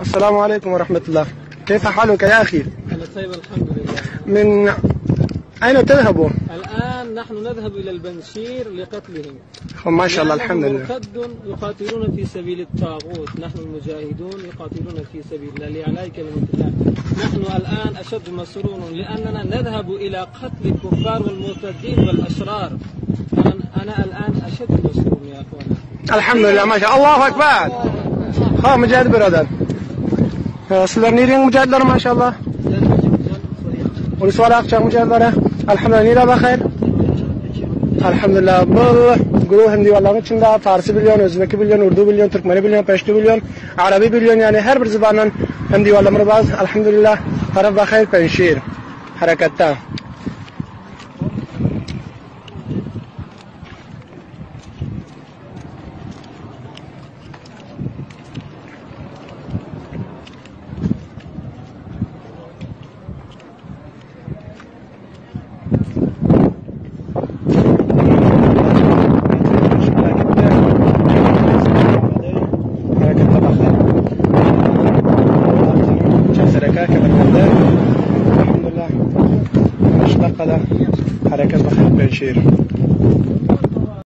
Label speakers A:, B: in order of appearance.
A: السلام عليكم ورحمة الله. كيف حالك يا أخي؟
B: أنا طيب الحمد لله.
A: من أين تذهب؟
B: الآن نحن نذهب إلى البنشير لقتلهم.
A: ما شاء الله الحمد لله.
B: مرتد يقاتلون في سبيل الطاغوت. نحن المجاهدون يقاتلون في سبيل الله. كلمة الله نحن الآن أشد مسرور لأننا نذهب إلى قتل الكفار والمرتدين والأشرار. أنا, أنا الآن أشد مسرور يا أخوانا
A: الحمد لله ما شاء الله أكبر. ها مجاهد برادر sizlar nering mujohidlar mashalloh ulusvali aqchaq mujohidlari alhamdulillah nera baxayr alhamdulillah bu guruh hindiyolarning ichida farsi bilyon o'zbeki bilyon urdu bilyon turkmani bilyon pashto bilyon arabiy bilyon ya'ni har bir zubandan hindiyolar bor alhamdulillah taraf baxayr panshir harakatda harakatda baxayr شركات كمان الحمد لله. 15 دقيقة حركات بخير بنشير